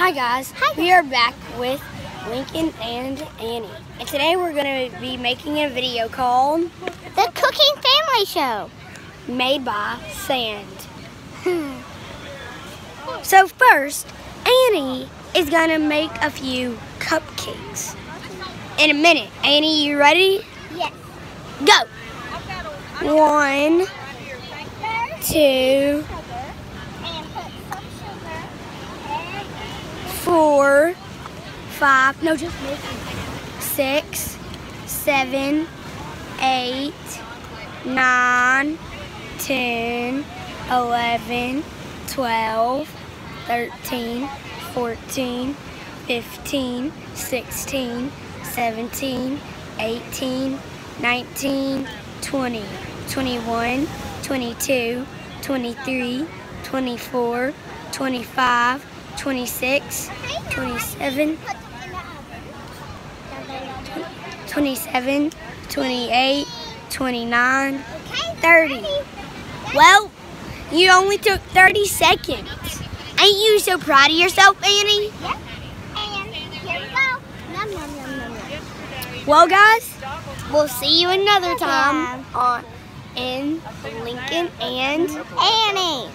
Hi guys. Hi. We are back with Lincoln and Annie. And today we're going to be making a video called The Cooking Family Show. Made by Sand. Hmm. so first, Annie is going to make a few cupcakes. In a minute. Annie, you ready? Yes. Go. One, two, And put some sugar and four, five, no, just six, seven, eight, nine, ten, eleven, twelve, thirteen, fourteen, fifteen, sixteen, seventeen, eighteen, nineteen, twenty, twenty-one, twenty-two, twenty-three, twenty-four, twenty-five, twenty-six, twenty-seven, put them in the oven. 27, 28, 29, 30. Well, you only took 30 seconds. Ain't you so proud of yourself, Annie? Yep. And here we go. Well, guys, we'll see you another time on in Lincoln and Annie.